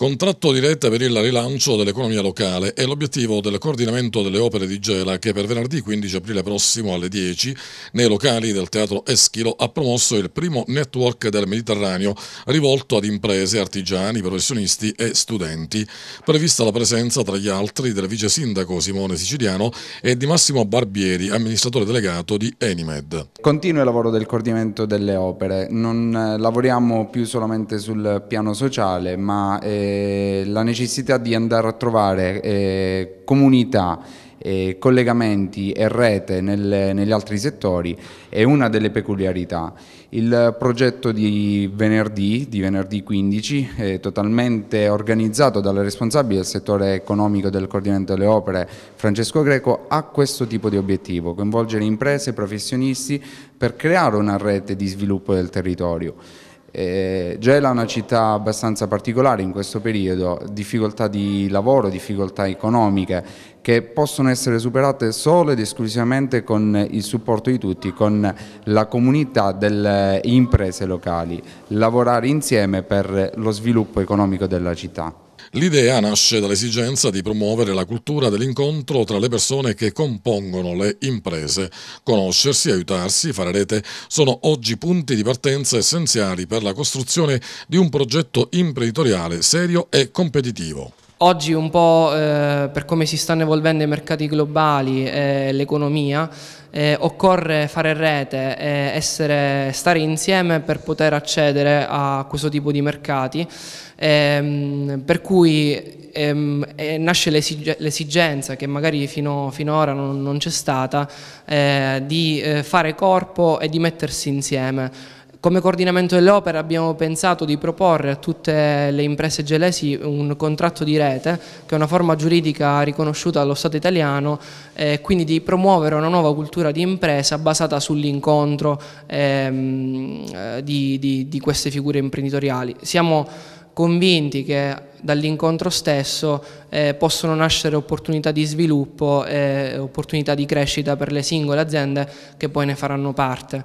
Contratto di rete per il rilancio dell'economia locale è l'obiettivo del coordinamento delle opere di Gela che per venerdì 15 aprile prossimo alle 10 nei locali del Teatro Eschilo ha promosso il primo network del Mediterraneo rivolto ad imprese, artigiani, professionisti e studenti. Prevista la presenza tra gli altri del vice sindaco Simone Siciliano e di Massimo Barbieri, amministratore delegato di Enimed. Continua il lavoro del coordinamento delle opere, non eh, lavoriamo più solamente sul piano sociale ma la necessità di andare a trovare eh, comunità eh, collegamenti e rete nel, negli altri settori è una delle peculiarità. Il progetto di venerdì, di venerdì 15, è totalmente organizzato dal responsabile del settore economico del coordinamento delle opere, Francesco Greco, ha questo tipo di obiettivo, coinvolgere imprese, professionisti per creare una rete di sviluppo del territorio. Eh, Gela è una città abbastanza particolare in questo periodo, difficoltà di lavoro, difficoltà economiche che possono essere superate solo ed esclusivamente con il supporto di tutti, con la comunità delle imprese locali, lavorare insieme per lo sviluppo economico della città. L'idea nasce dall'esigenza di promuovere la cultura dell'incontro tra le persone che compongono le imprese. Conoscersi, aiutarsi, fare rete sono oggi punti di partenza essenziali per la costruzione di un progetto imprenditoriale serio e competitivo. Oggi un po' eh, per come si stanno evolvendo i mercati globali e l'economia, eh, occorre fare rete e essere, stare insieme per poter accedere a questo tipo di mercati, ehm, per cui ehm, nasce l'esigenza che magari fino, finora non, non c'è stata eh, di eh, fare corpo e di mettersi insieme. Come coordinamento delle opere abbiamo pensato di proporre a tutte le imprese gelesi un contratto di rete, che è una forma giuridica riconosciuta dallo Stato italiano, e quindi di promuovere una nuova cultura di impresa basata sull'incontro ehm, eh, di, di, di queste figure imprenditoriali. Siamo convinti che dall'incontro stesso eh, possono nascere opportunità di sviluppo e opportunità di crescita per le singole aziende che poi ne faranno parte.